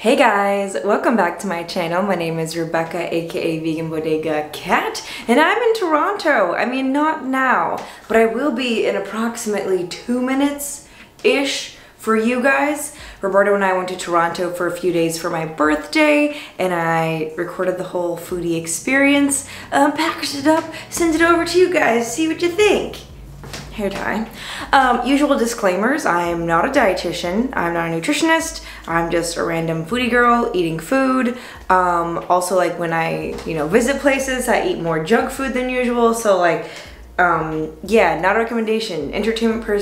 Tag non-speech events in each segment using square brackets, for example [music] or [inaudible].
Hey guys, welcome back to my channel. My name is Rebecca, aka Vegan Bodega Cat, and I'm in Toronto. I mean, not now, but I will be in approximately two minutes-ish for you guys. Roberto and I went to Toronto for a few days for my birthday, and I recorded the whole foodie experience, um, packaged it up, sent it over to you guys, see what you think hair tie. Um, usual disclaimers, I'm not a dietitian, I'm not a nutritionist, I'm just a random foodie girl eating food. Um, also like when I, you know, visit places, I eat more junk food than usual, so like, um, yeah, not a recommendation. Entertainment pur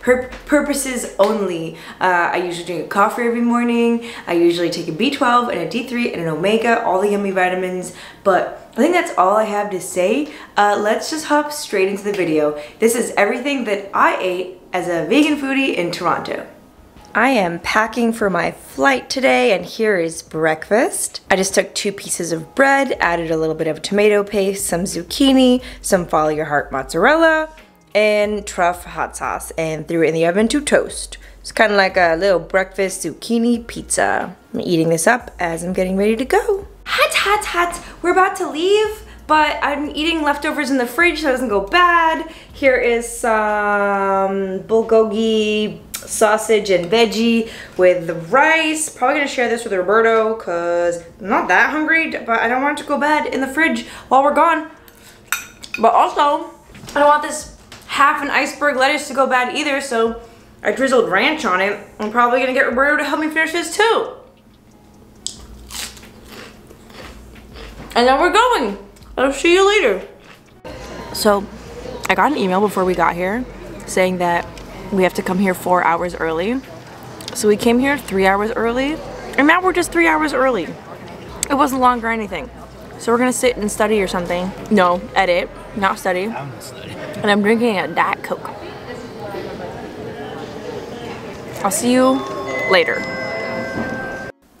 pur purposes only. Uh, I usually drink coffee every morning. I usually take a B12 and a D3 and an omega, all the yummy vitamins, but I think that's all I have to say. Uh, let's just hop straight into the video. This is everything that I ate as a vegan foodie in Toronto. I am packing for my flight today and here is breakfast. I just took two pieces of bread, added a little bit of tomato paste, some zucchini, some follow your heart mozzarella, and truff hot sauce and threw it in the oven to toast. It's kind of like a little breakfast zucchini pizza. I'm eating this up as I'm getting ready to go hot, hot, hot. We're about to leave, but I'm eating leftovers in the fridge so it doesn't go bad. Here is some bulgogi sausage and veggie with the rice. Probably gonna share this with Roberto because I'm not that hungry, but I don't want it to go bad in the fridge while we're gone. But also, I don't want this half an iceberg lettuce to go bad either, so I drizzled ranch on it. I'm probably gonna get Roberto to help me finish this too. And then we're going. I'll see you later. So, I got an email before we got here saying that we have to come here four hours early. So we came here three hours early, and now we're just three hours early. It wasn't long or anything. So we're gonna sit and study or something. No, edit, not study. I'm And I'm drinking a Diet Coke. I'll see you later.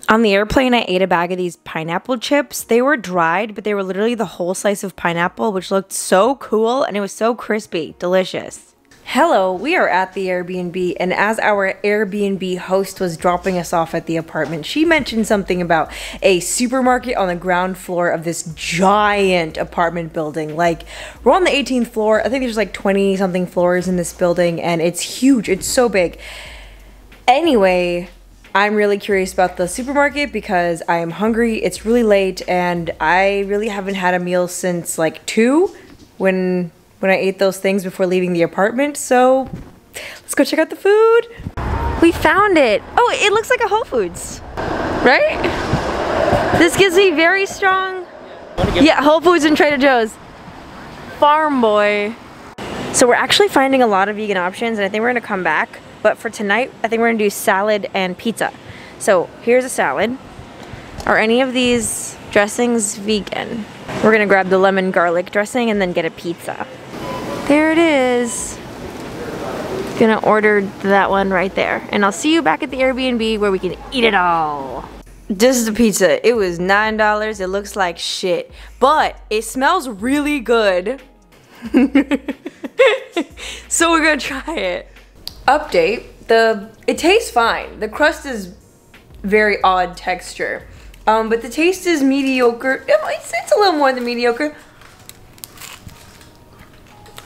On the airplane, I ate a bag of these pineapple chips. They were dried, but they were literally the whole slice of pineapple, which looked so cool and it was so crispy. Delicious. Hello, we are at the Airbnb, and as our Airbnb host was dropping us off at the apartment, she mentioned something about a supermarket on the ground floor of this giant apartment building. Like, we're on the 18th floor. I think there's like 20 something floors in this building, and it's huge. It's so big. Anyway, I'm really curious about the supermarket because I am hungry. It's really late and I really haven't had a meal since like 2 when when I ate those things before leaving the apartment. So, let's go check out the food. We found it. Oh, it looks like a Whole Foods. Right? This gives me very strong Yeah, Whole Foods and Trader Joe's. Farm boy. So we're actually finding a lot of vegan options and I think we're gonna come back but for tonight, I think we're gonna do salad and pizza. So here's a salad. Are any of these dressings vegan? We're gonna grab the lemon garlic dressing and then get a pizza. There it is. Gonna order that one right there. And I'll see you back at the Airbnb where we can eat it all. This is the pizza. It was $9. It looks like shit. But it smells really good. [laughs] so we're gonna try it update, the it tastes fine. The crust is very odd texture. Um, but the taste is mediocre. It's, it's a little more than mediocre.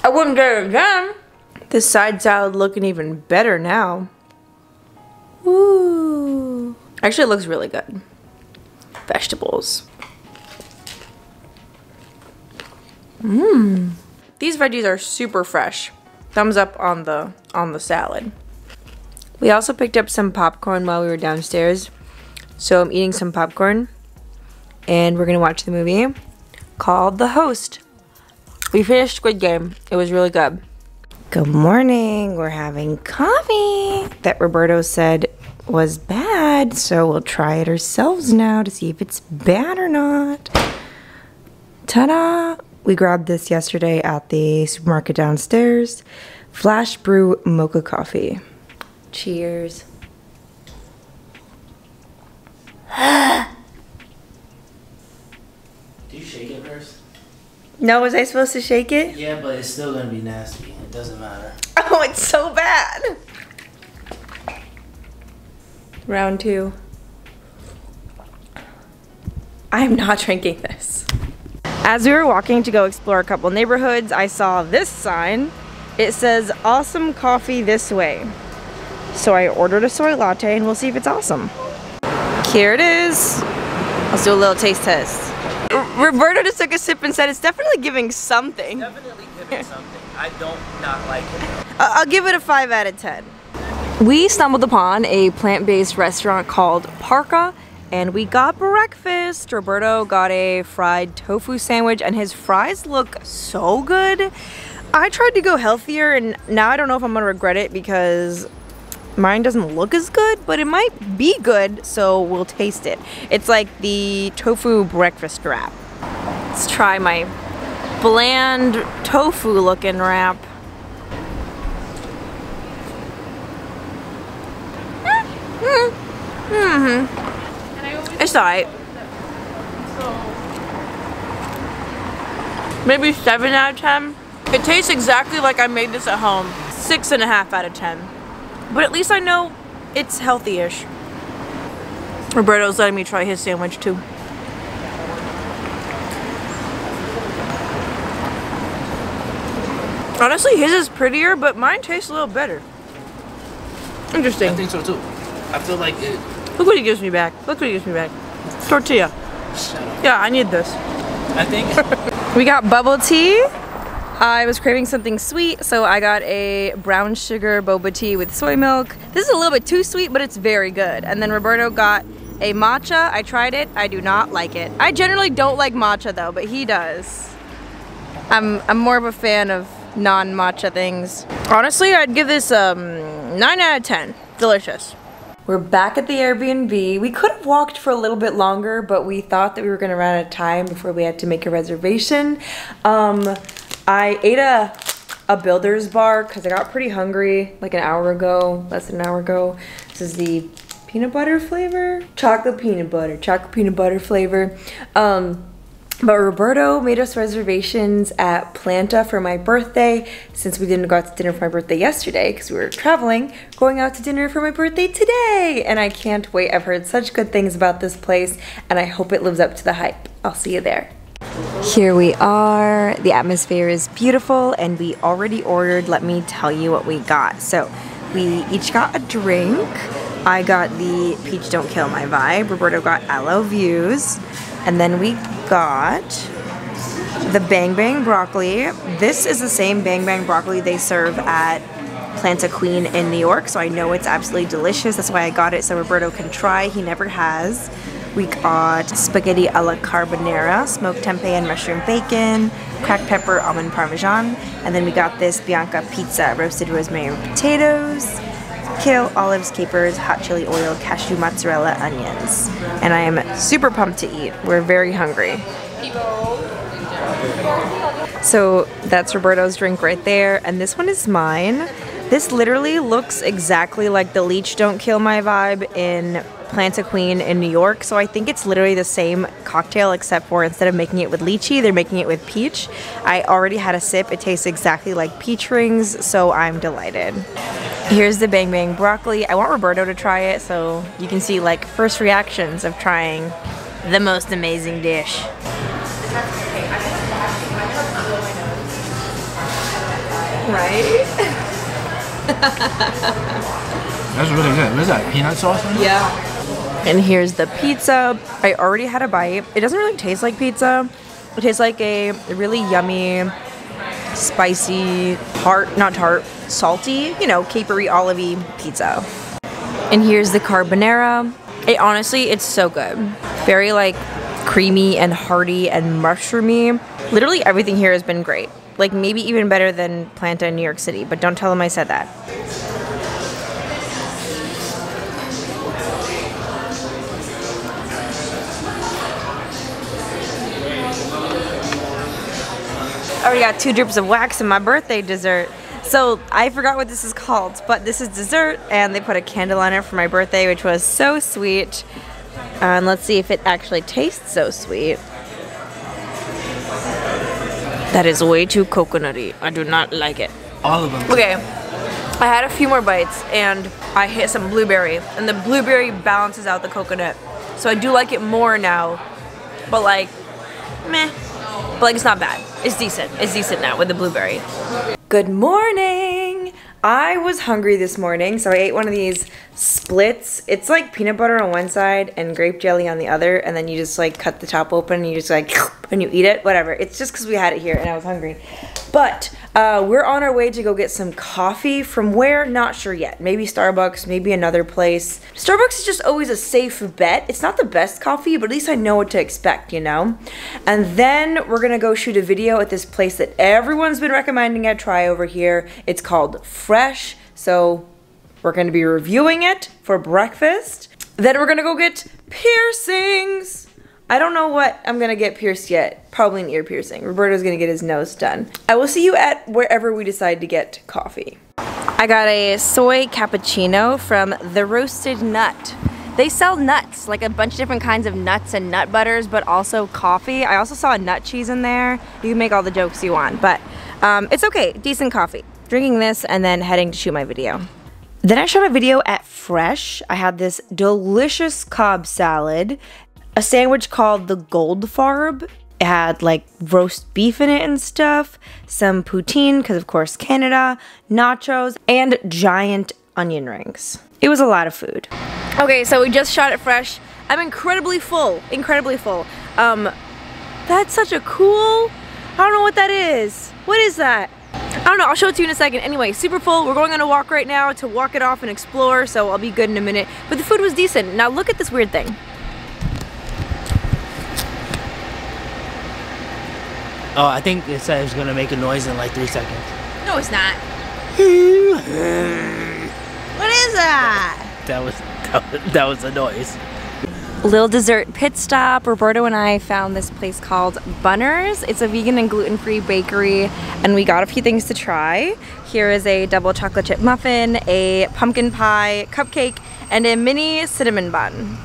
I wouldn't get it again. This side salad looking even better now. Ooh. Actually, it looks really good. Vegetables. Mmm. These veggies are super fresh thumbs up on the on the salad. We also picked up some popcorn while we were downstairs. So I'm eating some popcorn and we're gonna watch the movie called The Host. We finished Squid Game. It was really good. Good morning. We're having coffee that Roberto said was bad, so we'll try it ourselves now to see if it's bad or not. Ta-da! We grabbed this yesterday at the supermarket downstairs. Flash Brew Mocha Coffee. Cheers. [gasps] Do you shake it first? No, was I supposed to shake it? Yeah, but it's still gonna be nasty. It doesn't matter. [laughs] Oh, it's so bad. Round two. I'm not drinking this. As we were walking to go explore a couple neighborhoods, I saw this sign. It says, awesome coffee this way. So I ordered a soy latte and we'll see if it's awesome. Here it is. Let's do a little taste test. R Roberto just took a sip and said it's definitely giving something. Definitely giving something. I don't not like it. I- I'll give it a 5 out of 10. We stumbled upon a plant-based restaurant called Parka and we got breakfast. Roberto got a fried tofu sandwich and his fries look so good. I tried to go healthier and now I don't know if I'm gonna regret it because mine doesn't look as good, but it might be good, so we'll taste it. It's like the tofu breakfast wrap. Let's try my bland tofu looking wrap. Mm-hmm. It's alright. Maybe 7 out of 10. It tastes exactly like I made this at home. Six and a half out of 10. But at least I know it's healthy-ish. Roberto's letting me try his sandwich too. Honestly, his is prettier, but mine tastes a little better. Interesting. I think so too. I feel like it. Look what he gives me back. Look what he gives me back. Tortilla. Yeah, I need this. I think [laughs] We got bubble tea. I was craving something sweet, so I got a brown sugar boba tea with soy milk. This is a little bit too sweet, but it's very good. And then Roberto got a matcha. I tried it. I do not like it. I generally don't like matcha though, but he does. I'm I'm more of a fan of non-matcha things. Honestly, I'd give this um 9 out of 10. Delicious. We're back at the Airbnb. We could have walked for a little bit longer, but we thought that we were gonna run out of time before we had to make a reservation. Um, I ate a, a Builder's bar because I got pretty hungry like an hour ago, less than an hour ago. This is the peanut butter flavor, chocolate peanut butter, chocolate peanut butter flavor. Um, but Roberto made us reservations at Planta for my birthday since we didn't go out to dinner for my birthday yesterday because we were traveling, going out to dinner for my birthday today. And I can't wait. I've heard such good things about this place and I hope it lives up to the hype. I'll see you there. Here we are. The atmosphere is beautiful and we already ordered. Let me tell you what we got. So we each got a drink. I got the Peach Don't Kill My vibe. Roberto got Aloe Views. And then we got the Bang Bang Broccoli. This is the same Bang Bang Broccoli they serve at Planta Queen in New York, so I know it's absolutely delicious. That's why I got it so Roberto can try. He never has. We got spaghetti alla carbonara, smoked tempeh and mushroom bacon, cracked pepper, almond parmesan, and then we got this Bianca pizza, roasted rosemary and potatoes, kale, olives, capers, hot chili oil, cashew mozzarella, onions. And I am super pumped to eat. We're very hungry. So that's Roberto's drink right there, and this one is mine. This literally looks exactly like the Lychee Don't Kill My vibe in Planta Queen in New York. So I think it's literally the same cocktail except for instead of making it with lychee, they're making it with peach. I already had a sip. It tastes exactly like peach rings, so I'm delighted. Here's the Bang Bang Broccoli. I want Roberto to try it so you can see like first reactions of trying the most amazing dish. Right? [laughs] that's really good. What is that? Peanut sauce? Yeah. And here's the pizza. I already had a bite. It doesn't really taste like pizza. It tastes like a really yummy, spicy, tart, not tart, salty, you know, capery, olivey pizza. And here's the carbonara. It honestly, it's so good. Very like creamy and hearty and mushroomy. Literally everything here has been great. Like maybe even better than Planta in New York City, but don't tell them I said that. Already got two drips of wax in my birthday dessert. So I forgot what this is called, but this is dessert and they put a candle on it for my birthday, which was so sweet. Uh, and let's see if it actually tastes so sweet. That is way too coconutty. I do not like it. All of them. Okay, I had a few more bites and I hit some blueberry and the blueberry balances out the coconut. So I do like it more now but like, meh. But like, it's not bad. It's decent. It's decent now with the blueberry. Good morning! I was hungry this morning, so I ate one of these splits. It's like peanut butter on one side and grape jelly on the other, and then you just like cut the top open and you just like, and you eat it, whatever. It's just because we had it here and I was hungry. But uh, we're on our way to go get some coffee from where? Not sure yet. Maybe Starbucks, maybe another place. Starbucks is just always a safe bet. It's not the best coffee, but at least I know what to expect, you know? And then we're gonna go shoot a video at this place that everyone's been recommending I try over here. It's called Fresh. So we're gonna be reviewing it for breakfast. Then we're gonna go get piercings. I don't know what I'm gonna get pierced yet. Probably an ear piercing. Roberto's gonna get his nose done. I will see you at wherever we decide to get coffee. I got a soy cappuccino from The Roasted Nut. They sell nuts, like a bunch of different kinds of nuts and nut butters, but also coffee. I also saw a nut cheese in there. You can make all the jokes you want, but um, it's okay, decent coffee. Drinking this and then heading to shoot my video. Then I shot a video at Fresh. I had this delicious Cobb salad a sandwich called the Gold Farb. It had like roast beef in it and stuff, some poutine, because of course Canada, nachos, and giant onion rings. It was a lot of food. Okay, so we just shot it fresh. I'm incredibly full, incredibly full. Um, that's such a cool, I don't know what that is. What is that? I don't know, I'll show it to you in a second. Anyway, super full. We're going on a walk right now to walk it off and explore, so I'll be good in a minute. But the food was decent. Now look at this weird thing. Oh, I think it said it's gonna make a noise in like three seconds. No, it's not. what is that? That was that was, that was a noise. Little dessert pit stop. Roberto and I found this place called Bunners. It's a vegan and gluten-free bakery and we got a few things to try. Here is a double chocolate chip muffin, a pumpkin pie, cupcake, and a mini cinnamon bun.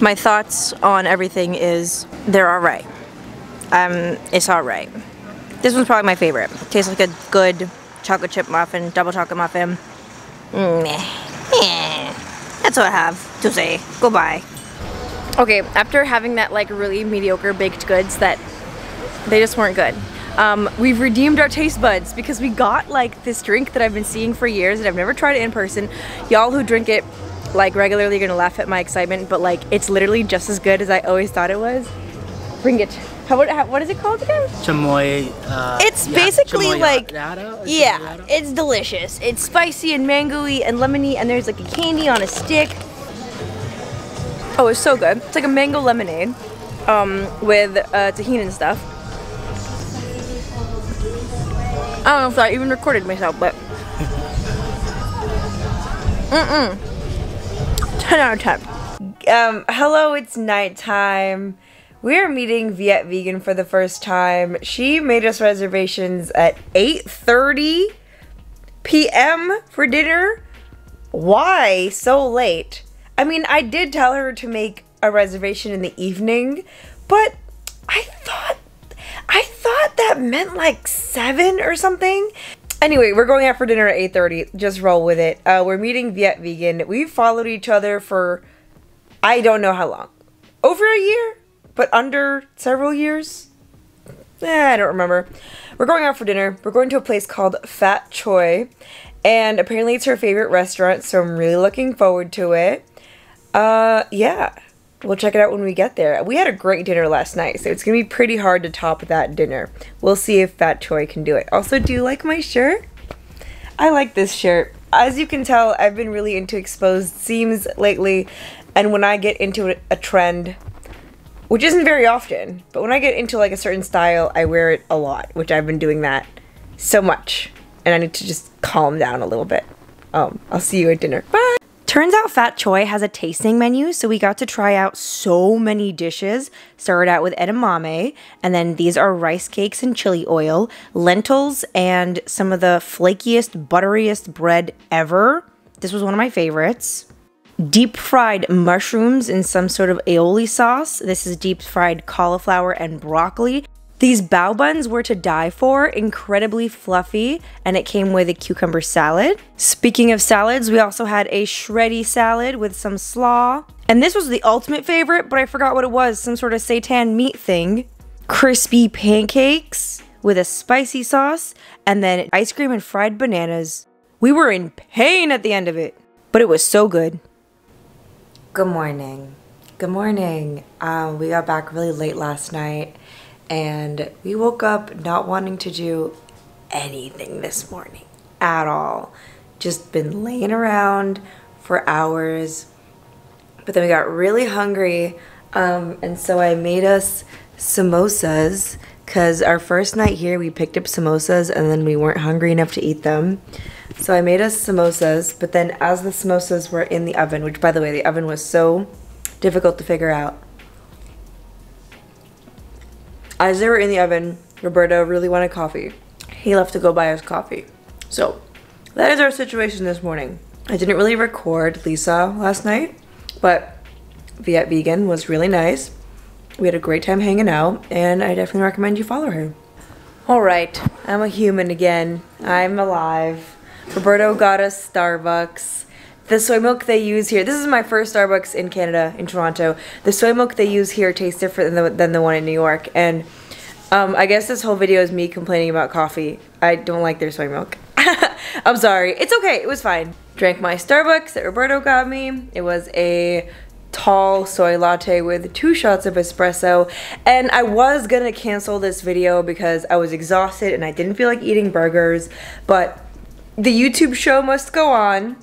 My thoughts on everything is they're alright. Um, it's alright. This one's probably my favorite. Tastes like a good chocolate chip muffin, double chocolate muffin. Mm. That's what I have to say. Goodbye. Okay, after having that like really mediocre baked goods that they just weren't good. Um, we've redeemed our taste buds because we got like this drink that I've been seeing for years and I've never tried it in person. Y'all who drink it like regularly gonna laugh at my excitement, but like it's literally just as good as I always thought it was. Bring it. How, what, how, what is it called again? Chamoy. Uh, It's basically chamoy like, yeah, it's delicious. It's spicy and mangoey and lemony, and there's like a candy on a stick. Oh, it's so good. It's like a mango lemonade, um, with uh, Tajín and stuff. I don't know if I even recorded myself, but [laughs] mm-mm. 10 out of 10. Um, hello, it's nighttime. We're meeting Viet Vegan for the first time. She made us reservations at 8.30 p.m. for dinner. Why so late? I mean, I did tell her to make a reservation in the evening, but I thought I thought that meant like 7 or something. Anyway, we're going out for dinner at 8.30. Just roll with it. Uh, we're meeting Viet Vegan. We've followed each other for I don't know how long. Over a year? But under several years? Eh, I don't remember. We're going out for dinner. We're going to a place called Fat Choi. And apparently it's her favorite restaurant, so I'm really looking forward to it. Uh, yeah. We'll check it out when we get there. We had a great dinner last night, so it's gonna be pretty hard to top that dinner. We'll see if Fat Choi can do it. Also, do you like my shirt? I like this shirt. As you can tell, I've been really into exposed seams lately, and when I get into a- a trend, which isn't very often, but when I get into like a certain style, I wear it a lot, which I've been doing that so much, and I need to just calm down a little bit. Um, I'll see you at dinner. Bye. Turns out Fat Choi has a tasting menu, so we got to try out so many dishes. Started out with edamame, and then these are rice cakes and chili oil, lentils, and some of the flakiest, butteriest bread ever. This was one of my favorites. Deep fried mushrooms in some sort of aioli sauce. This is deep fried cauliflower and broccoli. These bao buns were to die for, incredibly fluffy, and it came with a cucumber salad. Speaking of salads, we also had a shreddy salad with some slaw. And this was the ultimate favorite, but I forgot what it was, some sort of seitan meat thing. Crispy pancakes with a spicy sauce, and then ice cream and fried bananas. We were in pain at the end of it, but it was so good. Good morning. Good morning. Um, we got back really late last night and we woke up not wanting to do anything this morning at all. Just been laying around for hours. But then we got really hungry, um, and so I made us samosas because our first night here we picked up samosas and then we weren't hungry enough to eat them. So I made us samosas, but then as the samosas were in the oven, which by the way, the oven was so difficult to figure out, as they were in the oven, Roberto really wanted coffee. He left to go buy us coffee. So that is our situation this morning. I didn't really record Lisa last night, but Viet Vegan was really nice. We had a great time hanging out, and I definitely recommend you follow her. All right, I'm a human again. I'm alive. Roberto got us Starbucks. The soy milk they use here, this is my first Starbucks in Canada, in Toronto. The soy milk they use here tastes different than the, than the one in New York. And um, I guess this whole video is me complaining about coffee. I don't like their soy milk. [laughs] I'm sorry. It's okay. It was fine. Drank my Starbucks that Roberto got me. It was a tall soy latte with two shots of espresso and I was gonna cancel this video because I was exhausted and I didn't feel like eating burgers but the YouTube show must go on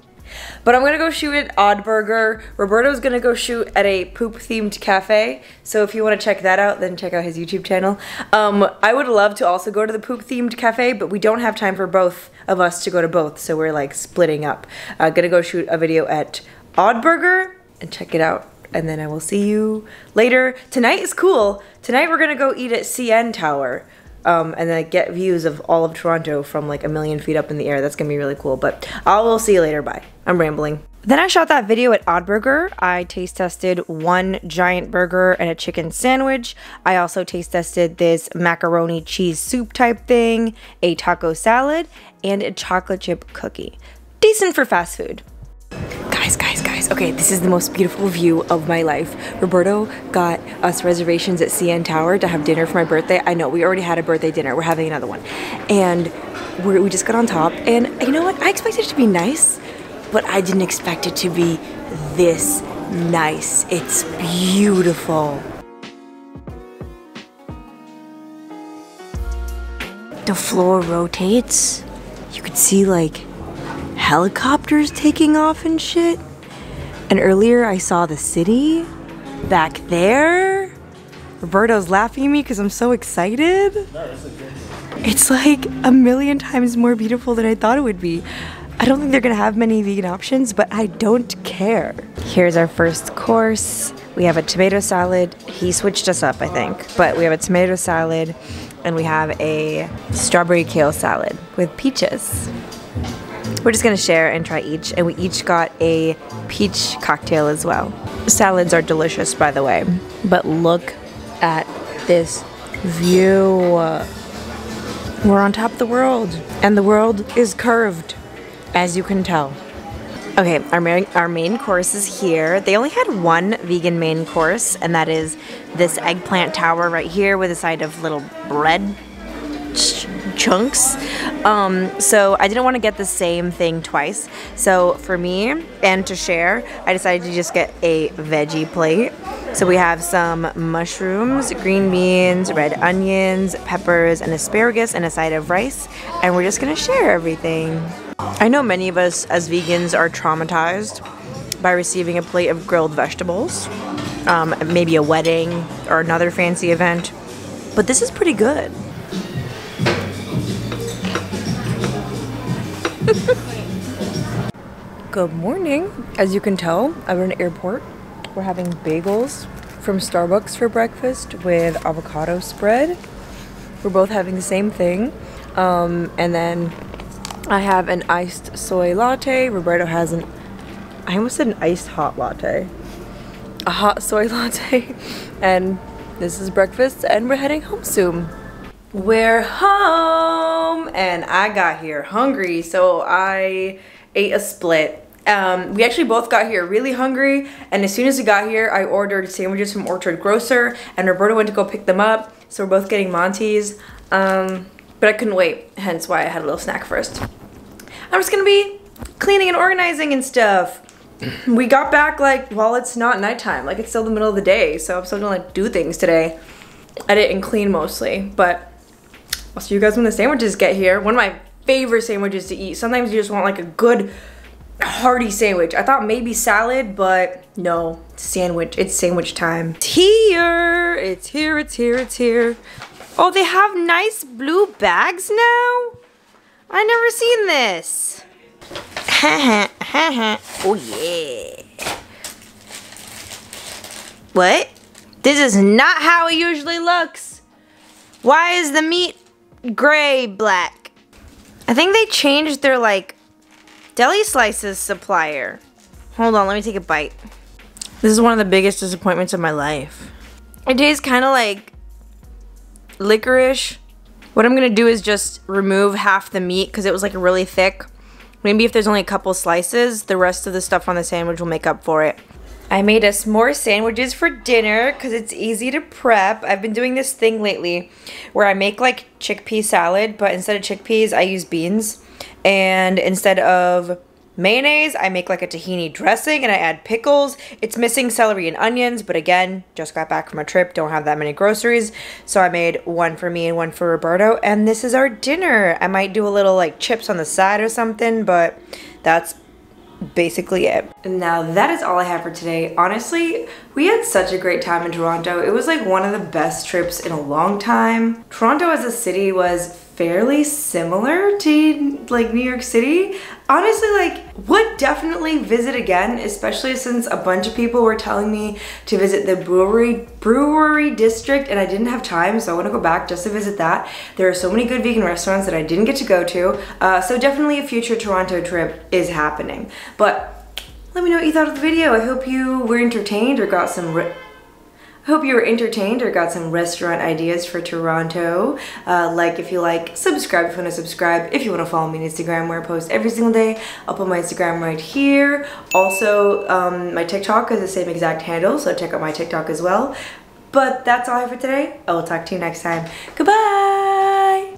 but I'm gonna go shoot at Odd Burger. Roberto's gonna go shoot at a poop themed cafe. So if you wanna check that out, then check out his YouTube channel. Um, I would love to also go to the poop themed cafe, but we don't have time for both of us to go to both. So we're like splitting up. Uh, gonna go shoot a video at Odd Burger and check it out. And then I will see you later. Tonight is cool. Tonight we're gonna go eat at CN Tower um, and then get views of all of Toronto from like a million feet up in the air. That's gonna be really cool. But I will see you later. Bye. I'm rambling. Then I shot that video at Odd Burger. I taste tested one giant burger and a chicken sandwich. I also taste tested this macaroni cheese soup type thing, a taco salad, and a chocolate chip cookie. Decent for fast food. Guys. Okay, this is the most beautiful view of my life. Roberto got us reservations at CN Tower to have dinner for my birthday. I know, we already had a birthday dinner. We're having another one. And we just got on top. And you know what? I expected it to be nice, but I didn't expect it to be this nice. It's beautiful. The floor rotates. You could see like helicopters taking off and shit. And earlier I saw the city back there. Roberto's laughing at me because I'm so excited. It's like a million times more beautiful than I thought it would be. I don't think they're gonna have many vegan options, but I don't care. Here's our first course. We have a tomato salad. He switched us up, I think. But we have a tomato salad and we have a strawberry kale salad with peaches. We're just gonna share and try each, and we each got a peach cocktail as well. Salads are delicious, by the way, but look at this view. We're on top of the world, and the world is curved, as you can tell. Okay, our main, our main course is here. They only had one vegan main course, and that is this eggplant tower right here with a side of little bread chunks. Um, so I didn't want to get the same thing twice. So for me and to share, I decided to just get a veggie plate. So we have some mushrooms, green beans, red onions, peppers, and asparagus, and a side of rice. And we're just gonna share everything. I know many of us as vegans are traumatized by receiving a plate of grilled vegetables, um, maybe a wedding or another fancy event, but this is pretty good. Good morning. As you can tell, I'm at an airport. We're having bagels from Starbucks for breakfast with avocado spread. We're both having the same thing. Um, and then I have an iced soy latte. Roberto has an, I almost said an iced hot latte. A hot soy [laughs] latte. And this is breakfast and we're heading home soon. We're home and I got here hungry so I ate a split. Um, we actually both got here really hungry and as soon as we got here I ordered sandwiches from Orchard Grocer and Roberto went to go pick them up so we're both getting Monty's um, but I couldn't wait hence why I had a little snack first. I'm just gonna be cleaning and organizing and stuff. [clears throat] We got back like while it's not nighttime like it's still the middle of the day so I'm still gonna like do things today edit and clean mostly but I'll see you guys when the sandwiches get here. One of my favorite sandwiches to eat. Sometimes you just want like a good hearty sandwich. I thought maybe salad, but no, sandwich. It's sandwich time. It's here, it's here, it's here, it's here. Oh, they have nice blue bags now? I never seen this. Ha ha, ha ha. Oh yeah. What? This is not how it usually looks. Why is the meat gray black. I think they changed their like deli slices supplier. Hold on, let me take a bite. This is one of the biggest disappointments of my life. It tastes kind of like licorice. What I'm gonna do is just remove half the meat because it was like really thick. Maybe if there's only a couple slices, the rest of the stuff on the sandwich will make up for it. I made us more sandwiches for dinner because it's easy to prep. I've been doing this thing lately where I make like chickpea salad, but instead of chickpeas, I use beans. And instead of mayonnaise, I make like a tahini dressing and I add pickles. It's missing celery and onions, but again, just got back from a trip, don't have that many groceries. So I made one for me and one for Roberto. And this is our dinner. I might do a little like chips on the side or something, but that's basically it. Now that is all I have for today. Honestly, we had such a great time in Toronto. It was like one of the best trips in a long time. Toronto as a city was fairly similar to like New York City. Honestly, like would definitely visit again, especially since a bunch of people were telling me to visit the brewery brewery district and I didn't have time, so I want to go back just to visit that. There are so many good vegan restaurants that I didn't get to go to, uh, so definitely a future Toronto trip is happening. But let me know what you thought of the video. I hope you were entertained or got some hope you were entertained or got some restaurant ideas for Toronto. Uh, like if you like, subscribe if you want to subscribe. If you want to follow me on Instagram where I post every single day, I'll put my Instagram right here. Also, um, my TikTok is the same exact handle, so check out my TikTok as well. But that's all I have for today. I will talk to you next time. Goodbye!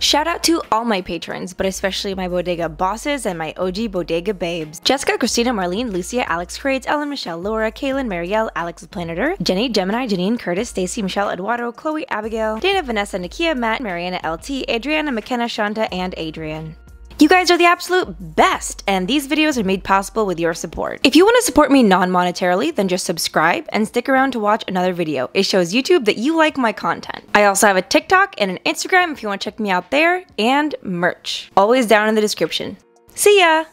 Shout out to all my patrons, but especially my bodega bosses and my OG bodega babes. Jessica, Christina, Marlene, Lucia, Alex Crates, Ellen, Michelle, Laura, Kaylin, Marielle, Alex the Planeter, Jenny, Gemini, Janine, Curtis, Stacy, Michelle, Eduardo, Chloe, Abigail, Dana, Vanessa, Nakia, Matt, Mariana, LT, Adriana, McKenna, Shanta, and Adrian. You guys are the absolute best, and these videos are made possible with your support. If you want to support me non-monetarily, then just subscribe and stick around to watch another video. It shows YouTube that you like my content. I also have a TikTok and an Instagram if you want to check me out there, and merch. Always down in the description. See ya!